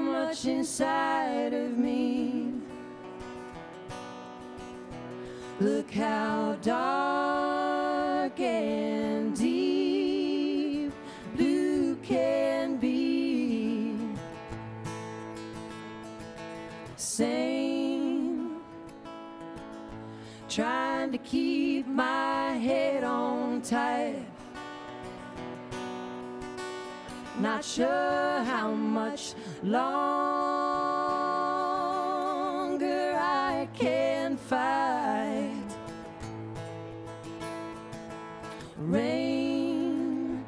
much inside of me. Look how dark and deep blue can be. Same, trying to keep my head on tight. Not sure how much longer I can fight. Rain,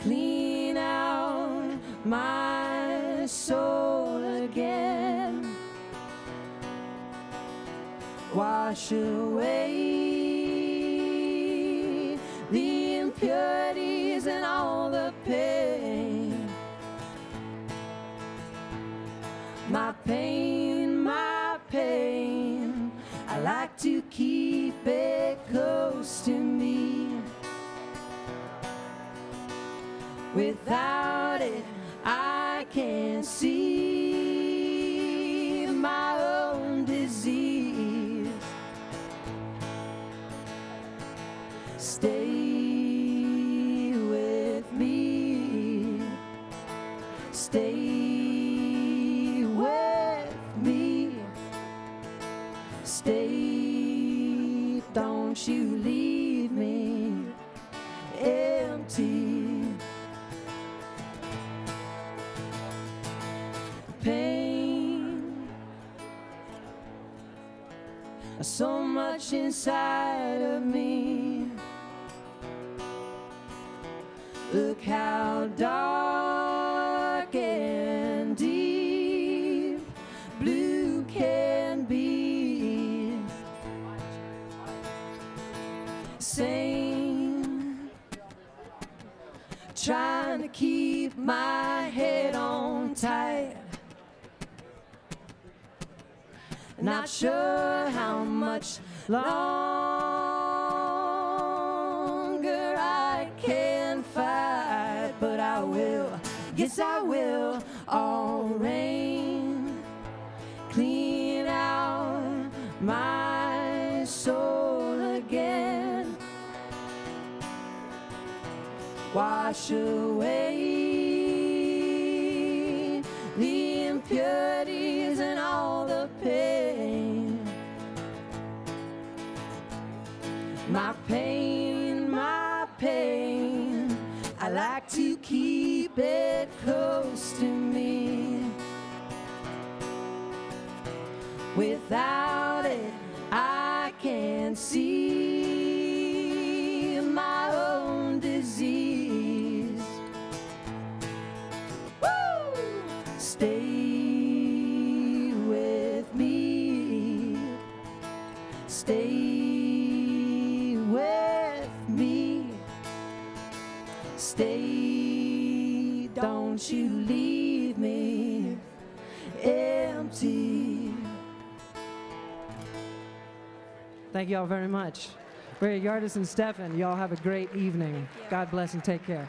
clean out my soul again. Wash away the impurities Without it, I can't see my own disease. Stay with me. Stay with me. Stay, don't you leave me empty. So much inside of me. Look how dark and deep blue can be. Same, trying to keep my head on tight. Not sure how much longer I can fight, but I will. Yes, I will. All rain, clean out my soul again. Wash away the impurities and all the pain. My pain, my pain. I like to keep it close to me. Without it, I can't see my own disease. Woo! Stay Stay, don't you leave me empty. Thank you all very much. We're Yardis and Stephan. Y'all have a great evening. God bless and take care.